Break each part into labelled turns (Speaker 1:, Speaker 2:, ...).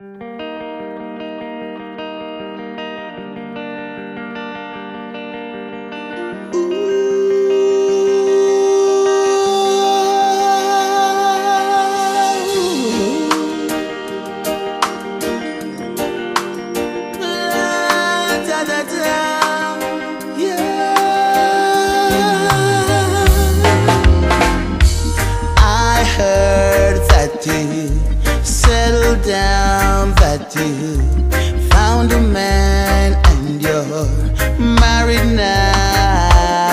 Speaker 1: I found a man and you're married now.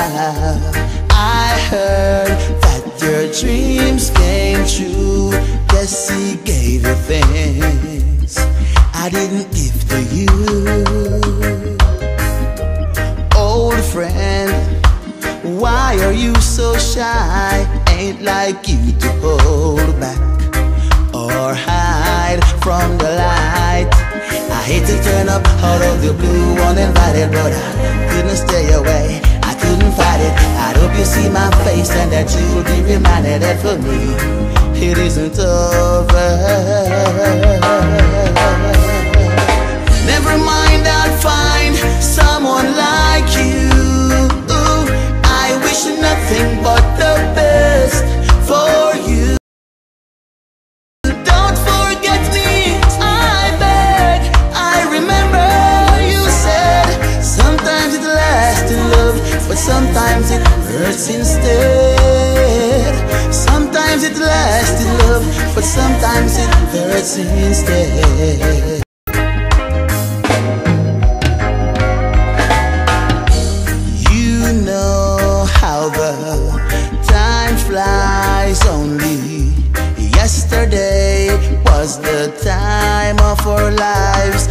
Speaker 1: I heard that your dreams came true. Yes, he gave you things I didn't give to you. Old friend, why are you so shy? Ain't like you to hold back or hide from the light. I hate to turn up out of the blue uninvited, but I couldn't stay away. I couldn't fight it. I hope you see my face and that you'll be reminded that for me it isn't over. Sometimes it hurts instead. Sometimes it lasts to love, but sometimes it hurts instead. You know how the time flies only. Yesterday was the time of our lives.